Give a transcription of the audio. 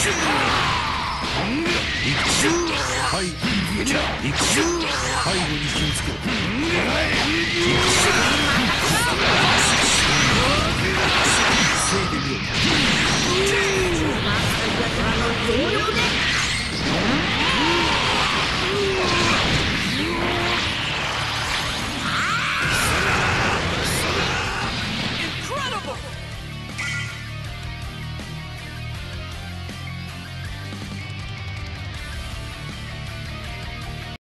はい。